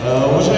Uh, hoje é